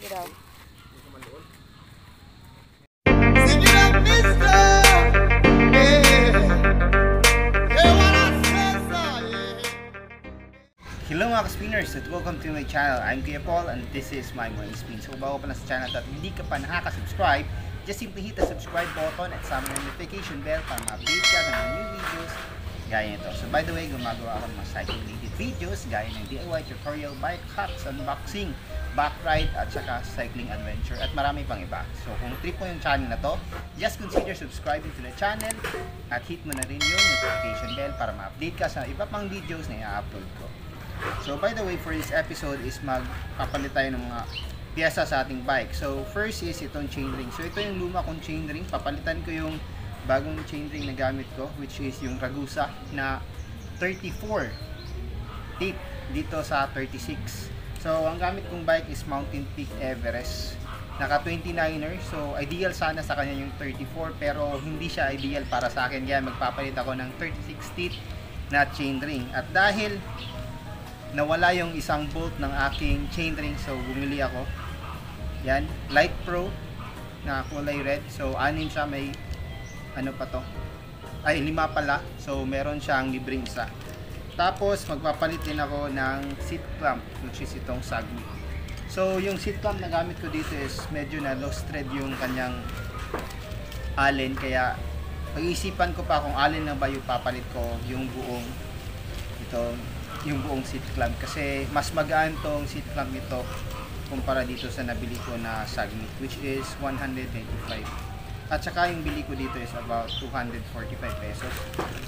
Sige daw. Sing it up, mister. Hello mga ka-spinners at welcome to my channel. I'm Kuya Paul and this is my morning spin. So bago pa lang sa channel at hindi ka pa nakaka-subscribe, just simply hit the subscribe button at sama notification bell para ma-update ka ng new videos gaya nito. So by the way, gumagawa ako ng mga cycling related videos gaya ng DIY tutorial, bike hacks, unboxing, back ride at saka cycling adventure at marami pang iba. So kung trip mo yung channel na to, just consider subscribing to the channel at hit mo na rin yung notification bell para ma-update ka sa iba pang videos na i-upload ko. So by the way, for this episode is magpapalit tayo ng mga piyesa sa ating bike. So first is itong chainring. So ito yung luma kong chainring. Papalitan ko yung bagong chainring na gamit ko which is yung Ragusa na 34 teeth dito sa 36. So ang gamit kong bike is Mountain Peak Everest. Naka 29er. So ideal sana sa kanya yung 34 pero hindi siya ideal para sa akin. Kaya magpapalit ako ng 36 teeth na chainring. At dahil nawala yung isang bolt ng aking chainring so bumili ako yan light pro na kulay red so anim siya may ano pa to ay lima pala so meron siyang libreng isa tapos magpapalit din ako ng seat clamp which is itong sagmi so yung seat clamp na gamit ko dito is medyo na lost thread yung kanyang allen. Kaya pag-iisipan ko pa kung allen na ba yung papalit ko yung buong ito yung buong seat clamp kasi mas magaan tong seat clamp nito kumpara dito sa nabili ko na Sagmi which is 125 at saka yung bili ko dito is about 245 pesos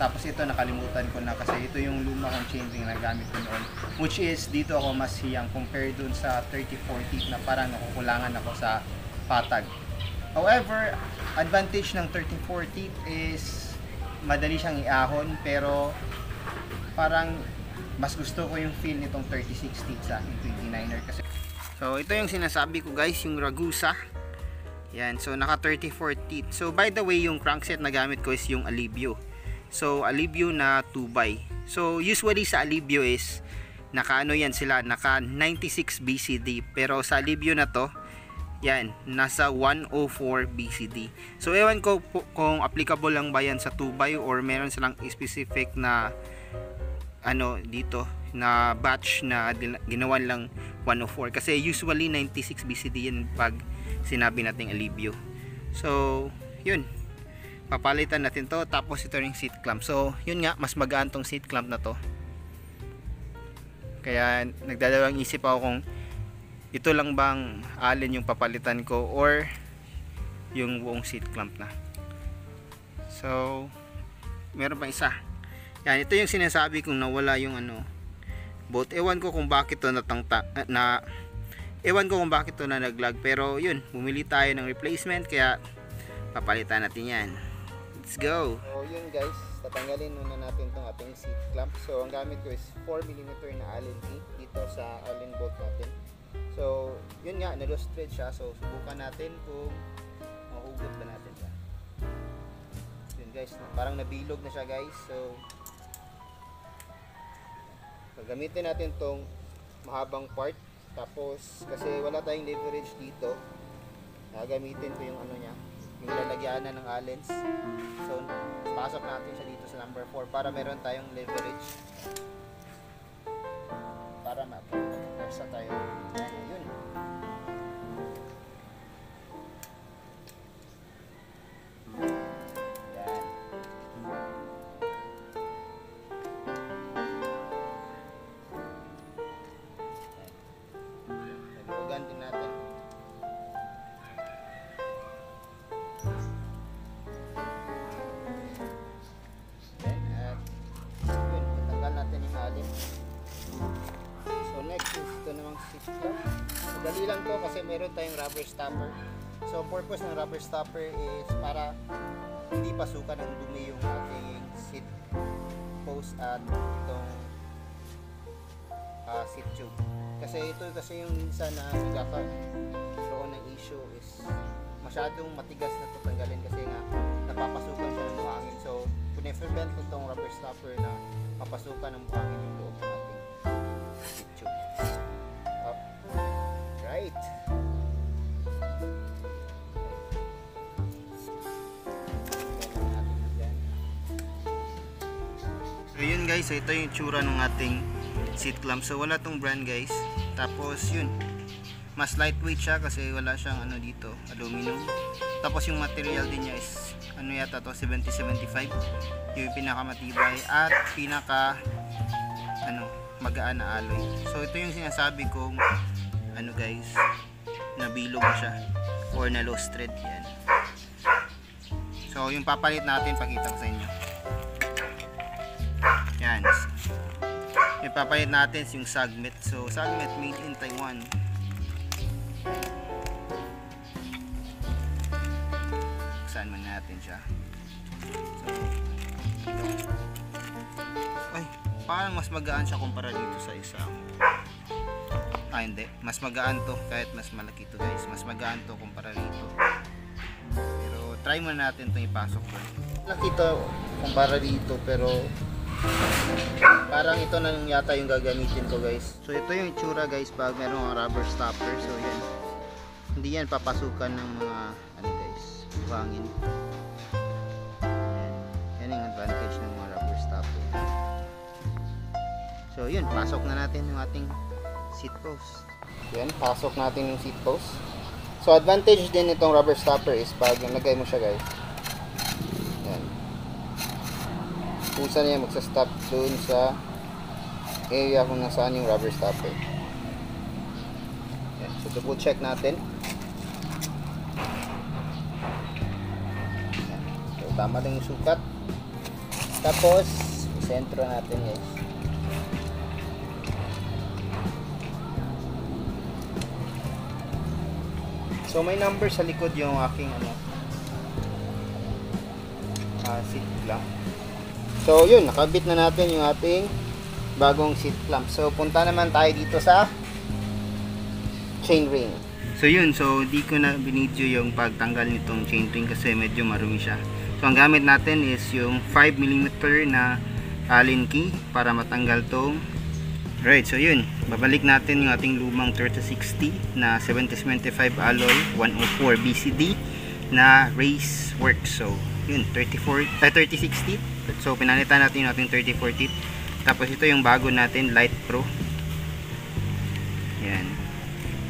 tapos ito nakalimutan ko na kasi ito yung luma kong chainring na gamit ko noon. Which is dito ako mas hiyang compared dun sa 3040 na parang nakukulangan ako sa patag. However advantage ng 1340 is madali siyang iahon pero parang mas gusto ko yung feel nitong 36 teeth sa aking 29er kasi. So ito yung sinasabi ko guys yung Ragusa. Yan so naka 34 teeth so by the way yung crankset na gamit ko is yung Alibio so Alibio na 2x so usually sa Alibio is naka ano yan sila naka 96 BCD pero sa Alibio na to yan, nasa 104 BCD. So, ewan ko po kung applicable lang ba yan sa 2x or meron silang specific na ano dito na batch na ginawan lang 104 kasi usually 96 BCD yan pag sinabi nating alibio so yun papalitan natin to tapos ito ring seat clamp. So yun nga mas magaan tong seat clamp na to. Kaya nagdadalawang isip ako kung ito lang bang allen yung papalitan ko or yung buong seat clamp na. So meron pa isa. Yan, ito yung sinasabi kong nawala yung ano boat. Ewan ko kung bakit to natangta na ewan ko kung bakit to na naglag. Pero yun, bumili tayo ng replacement kaya papalitan natin yan. Let's go. So yun guys, tatanggalin muna natin tong ating seat clamp. So ang gamit ko is 4mm na Allen key dito sa Allen bolt natin. So yun nga, na-lost thread siya. So subukan natin kung mahugot ba natin siya. Yun guys, parang nabilog na siya guys. So gagamitin natin tong mahabang part tapos kasi wala tayong leverage dito gagamitin ko yung ano niya yung lalagyanan ng allens so pasok natin siya dito sa number 4 para meron tayong leverage para ma-forsa tayo yun din natin. Kasi meron tayong rubber stopper. So purpose ng rubber stopper is para hindi pasukan ng dumi yung ating seat post at itong uh, seat tube. Kasi ito kasi yung minsan na nagkakaroon ng issue is masyadong matigas na tatanggalin kasi nga napapasukan siya ng buhangin. So, ko itong rubber stopper na papasukan ng buhangin yung loob ng ating seat tube. Alright. So yun guys, ito yung tsura ng ating seat clamp. So wala tong brand guys. Tapos yun, mas lightweight siya kasi wala siyang ano dito, aluminum. Tapos yung material din niya is ano yata to, 7075. Yung pinakamatibay at pinaka ano, magaan na alloy. So ito yung sinasabi kong ano guys, nabilog siya or na lost thread yan. So yung papalit natin pakita ko sa inyo. Yan. Yung papalit natin yung Sagmet. So Sagmet made in Taiwan. Saan man natin siya. So. Ay, parang mas magaan siya kumpara dito sa isang. Ah, hindi. Mas magaan to kahit mas malaki to guys. Mas magaan to kumpara dito. Pero try muna natin itong ipasok ko. Laki to kumpara dito pero parang ito na yata yung gagamitin ko guys. So ito yung itsura guys pag meron mga rubber stopper. So yan. Hindi yan papasukan ng mga ano guys, buhangin. Yan. Yan yung advantage ng mga rubber stopper. So yun, pasok na natin yung ating seat post. Yan, pasok natin yung seat post. So advantage din itong rubber stopper is pag nilagay mo siya guys. Yan. Pusa niya magsa-stop doon sa area kung nasaan yung rubber stopper. Yan. So double check natin. Yan. So tama lang yung sukat. Tapos, sentro natin guys. So may number sa likod yung aking ano ah, seat clamp. So yun, nakabit na natin yung ating bagong seat clamp. So punta naman tayo dito sa chain ring. So yun, so di ko na binidyo yung pagtanggal nitong chain ring kasi medyo marumi siya. So ang gamit natin is yung 5mm na Allen key para matanggal tong Right, so yun, babalik natin yung ating lumang 3060 na 7075 alloy 104 BCD na race work. So, yun, 34, uh, 3060. So, pinalitan natin yung ating 3040. Tapos ito yung bago natin, Light Pro. Yan.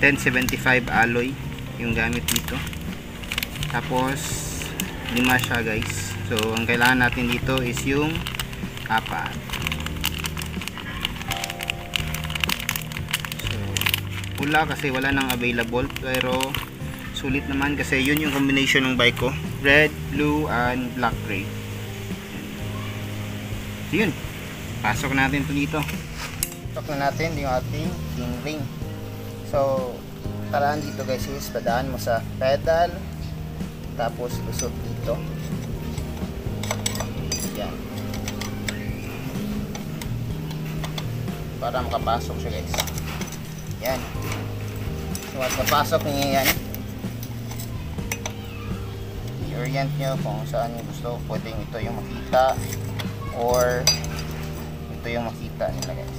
1075 alloy yung gamit dito. Tapos, lima siya guys. So, ang kailangan natin dito is yung apat. Pula kasi wala nang available pero sulit naman kasi yun yung combination ng bike ko. Red, blue, and black gray. So yun. Pasok natin to dito. Pasok na natin yung ating king ring. So paraan dito guys is padaan mo sa pedal tapos lusot dito. Yan. Para makapasok siya guys yan. So, at papasok niyo yan. I-orient nyo kung saan nyo gusto. Pwedeng ito yung makita or ito yung makita nila guys.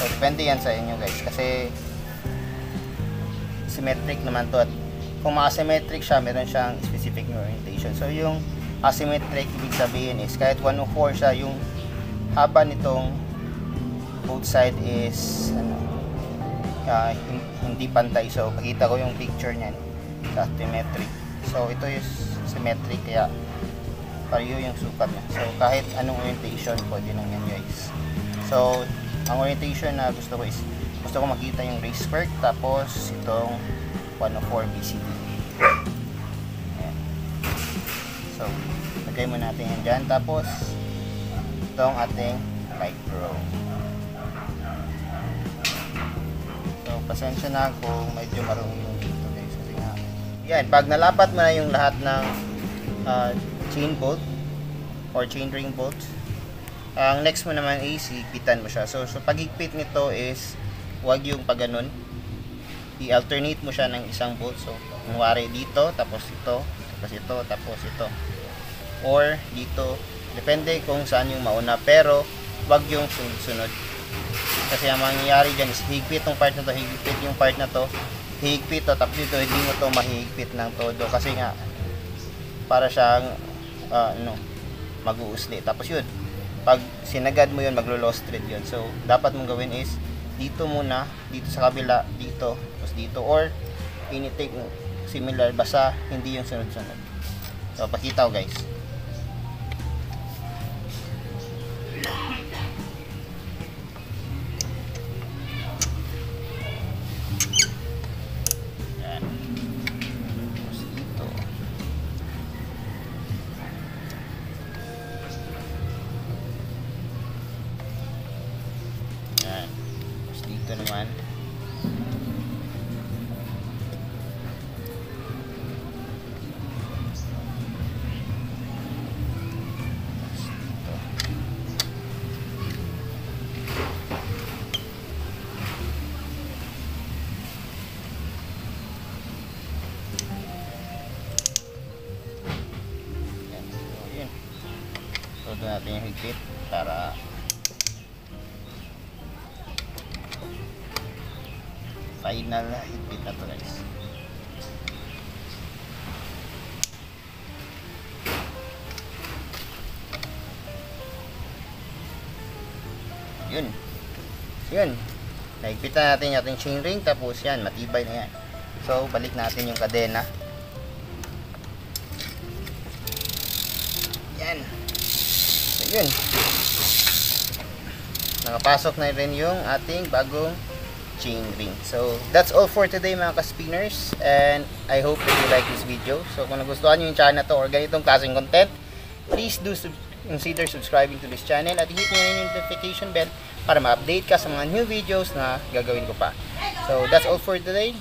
So, depende yan sa inyo guys. Kasi symmetric naman to. At kung ma-asymmetric siya, meron siyang specific orientation. So, yung asymmetric, ibig sabihin is kahit 104 siya, yung haba nitong both side is ano, uh, hindi pantay. So makita ko yung picture niyan sa symmetric. So ito is symmetric kaya pareho yung sukat niya. So kahit anong orientation pwede lang yan guys. So ang orientation na gusto ko is gusto ko makita yung race work tapos itong 104 BCD so lagay mo natin yan dyan. Tapos itong ating micro. So, pasensya na kung medyo marumi yung dito guys. Kasi nga, yan, pag nalapat mo na yung lahat ng uh, chain bolt or chain ring bolt, ang next mo naman is higpitan mo siya. So, so paghigpit nito is wag yung pag. I-alternate mo siya ng isang bolt. So, kunwari dito, tapos ito, tapos ito, tapos ito. Or dito, depende kung saan yung mauna. Pero, wag yung sunod-sunod. Kasi ang mangyayari dyan is higpit tong part na to, higpit yung part na to, higpit to, tapos dito hindi mo to mahigpit ng todo. Kasi nga, para siyang, uh, ano, mag-uusli. Tapos yun, pag sinagad mo yun, maglo-lost thread yun. So, dapat mong gawin is, dito muna, dito sa kabila, dito, tapos dito, or, ini-take mo, similar, basta hindi yung sunod-sunod. So, pakita ko guys. Natin yung higpit para final na higpit na to guys. Yun. Yun. Nahigpit na natin yung chain ring tapos yan, matibay na yan. So, balik natin yung kadena. Yun. Nakapasok na rin yung ating bagong chain ring. So, that's all for today mga ka-spinners. And I hope that you like this video. So, kung nagustuhan nyo yung channel to or ganitong klaseng content, please do sub- consider subscribing to this channel at hit nyo rin yung notification bell para ma-update ka sa mga new videos na gagawin ko pa. So, that's all for today.